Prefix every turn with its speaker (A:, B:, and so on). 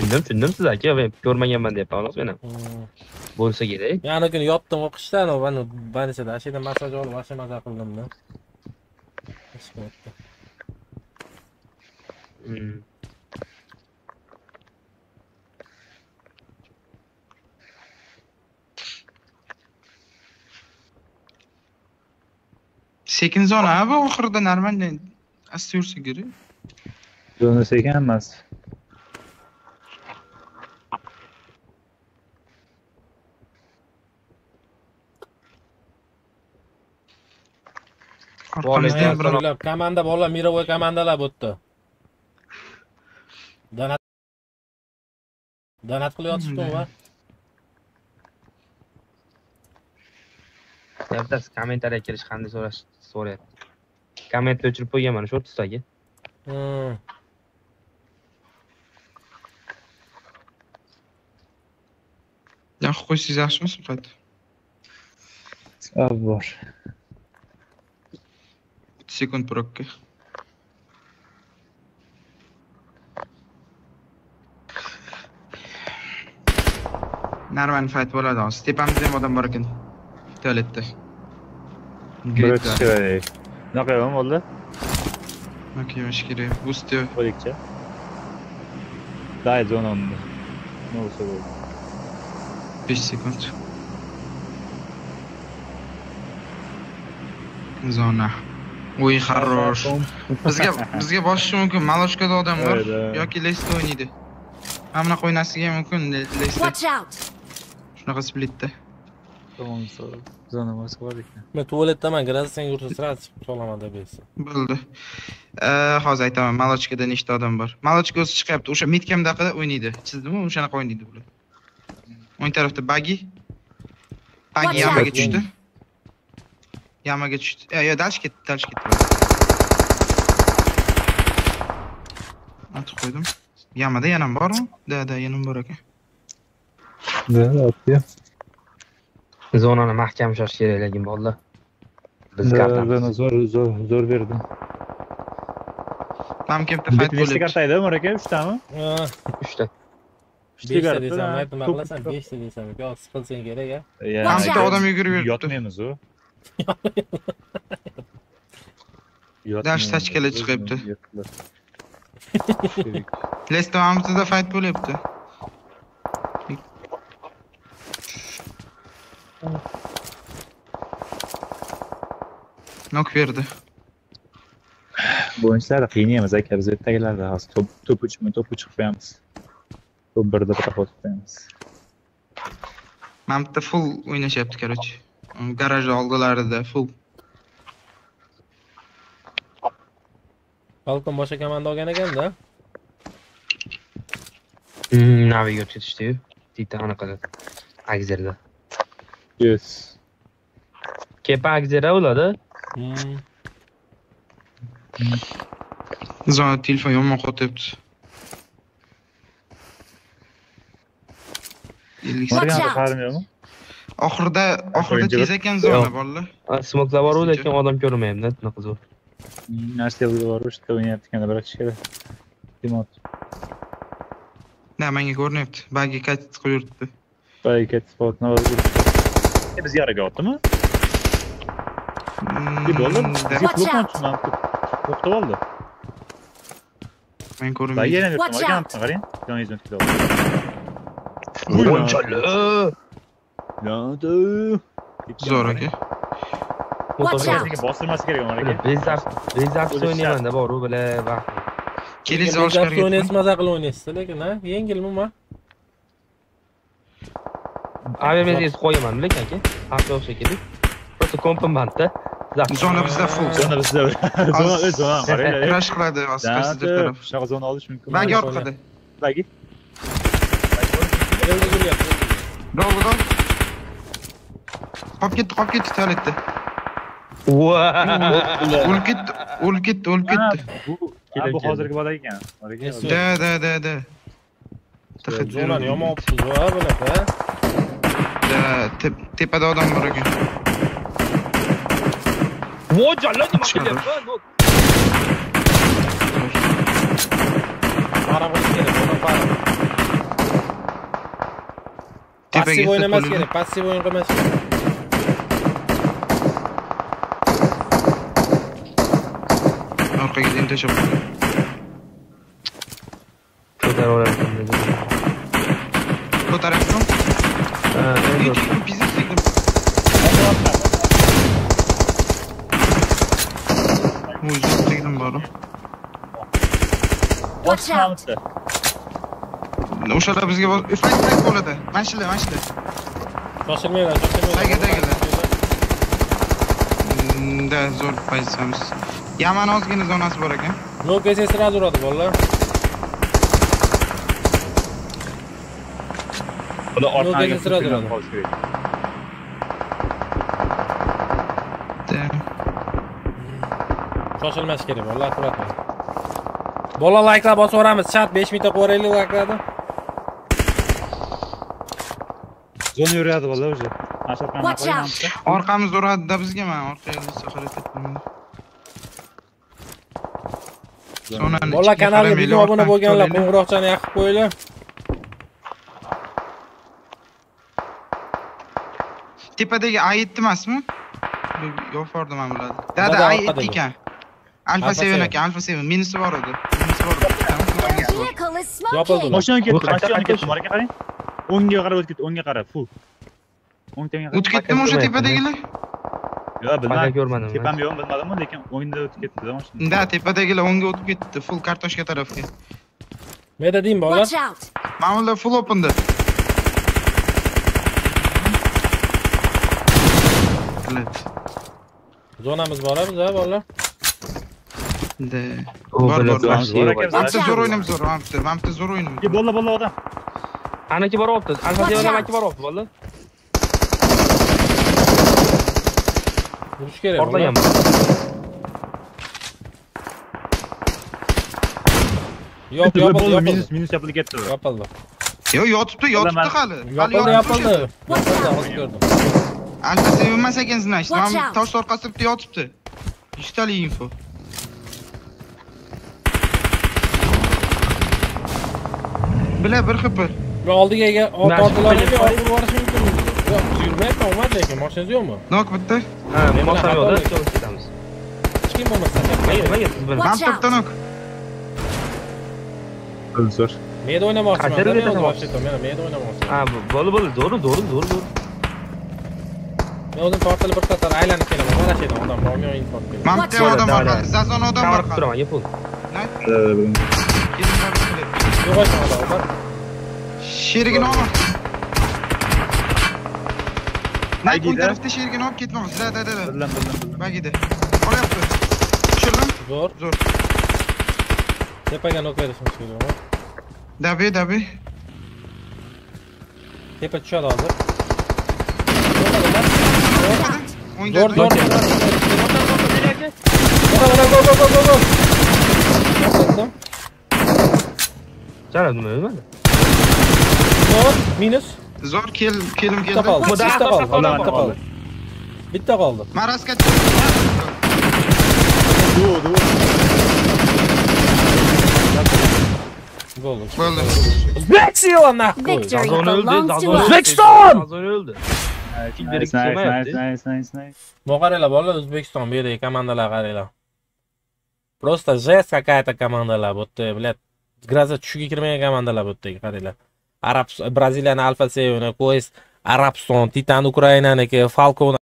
A: Bildim bildim sizaki abi görmegenman deyapman xolos
B: meni.
A: Bo'lsa kerak.
B: Yani kuni yotdim o'qishdan, mana banisida ashida massaj olib, ashida maza qildimda. Ish
A: bo'tdi.
C: Sekin zona abi, oxirida normalniy asta yursa kerak. Jo'ni
B: ekanmas. komanda bolalar mirovой komandalar bo'ldi. Donat Donat qilyotishmi va?
A: Davdas kommentariya kirish qanday so'rash so'rayapti. Kommentni o'chirib qo'yganman shu 30 tagi.
B: Hmm.
C: narx qo'ysangiz yaxshimi suhbat
D: bor
C: bitta sekund bir aka narvani fayt bo'ladi hozir tepamizda ham odam bor ekan. Tualetda
D: unaqa yo'qmi bo'ldi?
C: Okey bo'lishi kerak.
D: Busti o'likcha дай зонамды nima bo'lsa bo'ldi.
C: 5 sekund zona uy хорош bizga bizga boshishi mumkin maloshkada odam bor
D: Evet, evet.
C: yoki lesda o'ynaydi mana bunaqa o'ynasligi ham mumkin Le- lesda
E: Watch out!
C: shunaqa splitda
D: Tamam zona bo'lsa bor ekan.
B: men tualetdaman graz sen yursa sразу chiqib solaman deb aytsa
C: bo'ldi Eh, hozir aytaman malochkada nechta odam bor malochka o'zi chiqyapti o'sha mitkamdaqida o'ynaydi chizdimi o'shanaqa o'ynaydi bular Ön tarafta buggy.
E: Buggy
C: yama
B: out.
C: geçişti. Yama geçişti. Ya eh, ya dash gitti, dash gitti. At koydum. Yamada yanım var mı? Da da yanım var aka.
D: Da atıyor.
A: Zonani mahkam ushlash kerak lekin bolalar. Biz kartamiz.
D: Zo'r zo'r zo'r berdim.
C: Mamkentda fight bo'lyapti.
D: Bitta karta edi, Umar aka, 3 tami?
B: 3
A: ta.
D: Uchta
B: beshta
D: karta.
B: desam
D: ha.
B: aytib nima
D: To'p-
B: qilasan beshta desam yo siqilsang kerak a
D: Yani
E: Watch
C: mamta
E: out.
C: odam yugurib yuribdi
D: Yotmaymiz u.
C: Dash tachkalar chiqyapti.
D: Yotdilar.
C: lesda mamtada fight bo'lyapti nok berdi
D: Bu oyuncular qiynaymiz aka biz ertagilarda hozir top top uchmi top uch qilib qo'yamiz. Top birda bir qilib qo'yamiz.
C: Mamta full o'ynashyapti короче garaj oldilarida full.
B: Balkon boshqa komanda olgan ekanda?
A: Hmm, naviga o'tib ketishdiyu. Bitta anaqada agzerda
D: Yes.
A: kepa agzera bo'ladi.
B: Hmm.
C: zona telefon yomon qotyapti
D: Margan
E: out.
D: qarim yo'qmi?
C: oxirida oxirida tez ekan zona bolalar
A: smoklar boru lekin odam ko'rmayapti bunaqa zo'r
D: Narsa bor, o'shda o'ynayapti ekan, bir kishi kerak. Timot.
C: na menga ko'rinyapti bagi qaytib qo'yib yuribdi
D: Baykat spot navozi. Biz yaraga otdimi? Bir
C: da-
D: maçından to'xtab oldi.
C: men ko'rinmaydi
D: yana tane
E: out.
D: yaptın qarang. Yon yuzini tiklab oldi.
A: Vo'nchali!
D: Yandı.
C: zo'r aka
E: Watch out.
D: Bizga bostirmasi kerak ular aka.
A: bezab bezabsiz
D: O'lish
A: o'ynaymanda boru bular vaqt
C: kelingizni
B: Lekin
C: olishga
B: bezabsiz o'ynaysiz
C: harakat
B: maza qilib oynaysiz lekin ha yengilmi ma
A: aviamezga qo'yaman lekin aka hafta o'xsha kerak просто kompim bandda
C: zona bizda full
D: Zona bizda. Zona o'z zona qarang.
C: crash qiladi hozir qaysidir
D: Yandı.
C: taraf
D: Shunaqa zona olish mumkin.
C: bagi
B: Zona.
C: orqada
D: Bagi.
B: Endi yuryapti.
C: Rol rol. Qolib ketdi, qolib ketdi tualetda. O'lib ketdi, o'lib ketdi, o'lib ketdi.
D: Bu
A: Kelib
D: bu
A: keldi.
D: hozirgi bola ekan. Maraka.
B: Yes,
C: Da, da, da, da. Tiqib
B: zonani
C: yuradi.
B: yomon olibsiz va bunaqa ha?
C: Da, tep- tepada odam bor ekan.
A: vo'jalla nima
C: Chiqadi.
A: qilyapman
B: Pasivo oynamaz
C: polini.
B: kerak, pasiv o'yin qilmas kerak.
C: Vou dar qo'ydi. Ko'tarib
A: olardim dedi.
C: Ko'taribsan?
A: Ha,
C: biznes dedim. O'zim tegdim bora.
E: Watch out.
C: O'shalar bizga. Fayt fayt bo'ladi. Mashina, mashina.
B: shoshilmanglar shoshilmanglar
C: Tagiga, tagiga. Da zo'r pozitsiyamiz. Yaman ozgina zonasi bor ekan.
B: kelsangiz sразу uradi bolalar
D: Bular orqaga
B: Yo'lga sira
D: turib
B: turadi.
D: qolish kerak.
C: Da.
B: shoshilmas kerak bolalar akkurat bo'ling. bola layklar bosib yuboramiz chat 5 mingta qo'yaylik layklarni
D: Zon yürüyordu valla hoca. Aşağı kanına
E: Watch koyun out.
D: Arkamız
C: duradi da bizga men orqaga saxarat
B: etdim.
C: Sonan.
B: Bola
C: kanaliga
B: video obuna bo'lganlar qo'ng'iroqchani yaqib qo'yinglar.
C: Tepadagi A7 emasmi? Yo'fordim men biladi.
B: Dada
C: A7. Alfa 7 ekan, Alfa 7 minusi bor edi. Minusi bor.
B: Yopildi.
D: Mashina ketdi, mashina ketdi. Maraka qarang. O'ngga qarab o'tib ketdi, o'ngga qarab, fu. O'ng tomga qarab.
C: O'tib ketdimi o'sha tepadagilar?
D: Yo'q, bilmadim.
A: ko'rmadim. man.
D: Tepam yo'q, bilmadim, lekin o'ngda o'tib ketdi mashina.
C: Da, tepadagilar o'ngga o'tib ketdi, full kartoshka tarafga.
B: deymi bolalar
E: Watch out!
C: Ma'mulda full open'da.
B: Zonamiz bor biza bolalar.
A: U
C: Bor, bor, zo'r o'ynaymiz zo'r, mamta, mamta zo'r o'ynaymiz.
D: Bolla bolla odam.
A: Aniki boryapti. Alfa
E: Watch
A: Seven ham
E: out.
A: aniki boryapti bolalar.
B: urish kerak bolalar
A: Portlagan.
B: yop yopildi
D: Bolla
B: yopildi
D: minus minus yopilib ketdi.
B: yopildi
C: Yo, yotibdi, yotibdi
D: Bilaman.
C: hali. Hali
B: yopildi
C: yotibdi.
B: yopildi yopildi hozir ko'rdim
C: Alfa sevinmas ekan znash.
E: Watch
C: Mana
E: out.
C: tosh orqasida bitta yotibdi. Yuztalik info. Bila bir xipir.
B: Bir oldiga ega
A: tortilariga
B: olib yuborish mumkin. Yo'q, yurmayapman Umar lekin mashinangiz yo'qmi?
C: Nok bitta.
A: Ha,
B: moshina
A: yo'qda, ikkovimiz ketamiz.
B: Hech kim bo'lmasa,
A: mayli, mayli.
E: Bam
C: bitta nok.
D: Özür.
B: Meyde oynamoqchiman.
A: Qayerda
B: meyde oynamoqchiman? Mana meyde oynamoqchiman.
A: Ha, bo'ldi, bo'ldi, to'g'ri, to'gri, to'gri,
B: Men o'zim tortilib bir qator aylanib kelaman. Mana shu yerdan odam bor, men o'yin tortib kelaman.
E: Mana
C: bitta odam bor, zazon odam bor. Kamera
A: turaman,
C: yepul.
B: Yo'q, aytmadim, Umar.
C: Sherigini ol. Nak
D: Bagida.
C: o'ng tarafda sherigini olib ketmoqchi. Da, da, da, da.
D: Bildim, bildim, bildim.
C: Bagida. Olyapti. Tushirdim.
B: zo'r
C: Zo'r.
B: tepaga nok berishimiz kerak
C: Dabi, dabi.
B: tepa tushadi hozir
C: O'ngda.
B: zo'r zo'r
C: zo'r.
B: Go, go, go, go, go, go.
A: Jana nima o'lmadi?
B: Zo'r, minus.
C: Zo'r kel kelim
B: Bitta
C: keldi.
B: qoldi.
A: Bitta
B: Bitta qoldi.
A: qoldi.
B: Bitta qoldi. Bitta qoldi.
C: Maraska.
D: Duo, duo.
B: Bo'ldi.
C: Bo'ldi.
B: O'zbekiston naqd qo'y.
E: Victory
A: Zazon o'ldi,
E: belongs to
A: Zazon
E: us.
B: O'zbekiston!
A: Zazon o'ldi.
D: Nice,
A: Kim berib
D: nice, nice,
A: kelmayapti?
D: nice, nice, nice.
B: Bu qaranglar bolalar O'zbekiston bu yerdagi komandalar qaranglar. Просто жесть какая-то komandalar bu yerda, блядь. Grazа tushiga kirmagan komandalar bu yerdagi qaranglar. Arab Braziliyani Alfa Sevini, Koes Arabiston, Titan Ukrainaniki, Falcon.